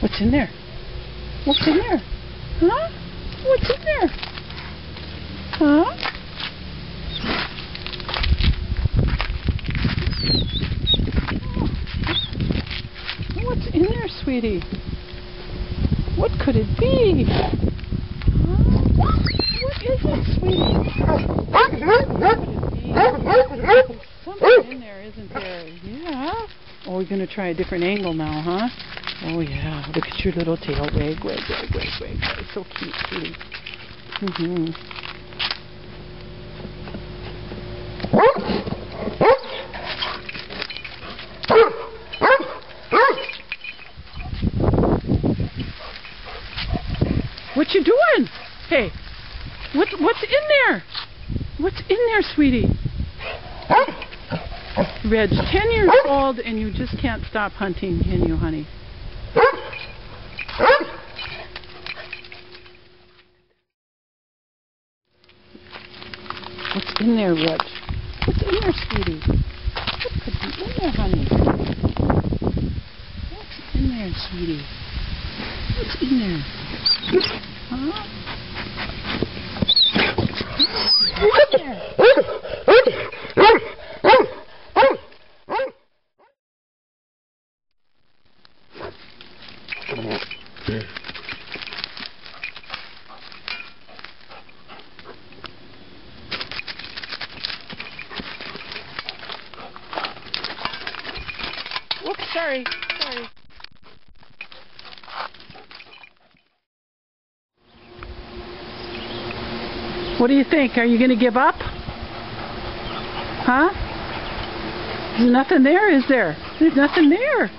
What's in there? What's in there? Huh? What's in there? Huh? What's in there, sweetie? What could it be? Huh? What is it, sweetie? Something in there, isn't there? Yeah. Oh, we're going to try a different angle now, huh? Oh, yeah. Look at your little tail. Wag, wag, wag, wag, wag. It's so cute, sweetie. Mm-hmm. What you doing? Hey, what, what's in there? What's in there, sweetie? Reg, 10 years old and you just can't stop hunting, can you, honey? What's in there, Reg? What's in there, sweetie? What could be in there, honey? What's in there, sweetie? What's in there? Huh? What's in there? Whoops, sorry. Sorry. What do you think? Are you going to give up? Huh? There's nothing there, is there? There's nothing there.